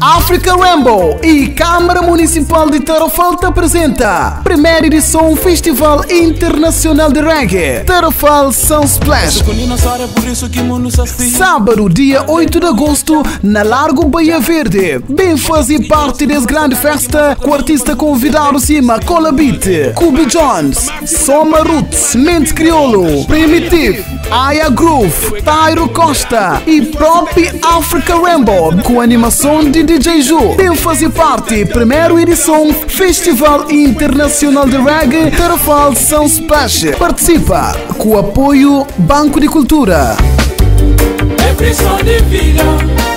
África Rainbow e Câmara Municipal de Tarofalta apresenta primeira edição Festival Internacional de Reggae Tarofal Sun Splash Sábado, dia 8 de agosto, na Largo Bahia Verde. Bem fazer parte dessa grande festa com artista convidado cima Colabit, Kubi Jones, Soma Roots, Mente Criolo, Primitive, Aya Groove, Tairo Costa e próprio Africa Rainbow com animação de DJ Ju. Bem fazer parte, primeira edição Festival Internacional de Reggae Tarafal São Splash. Participa com o apoio Banco de Cultura. Vida.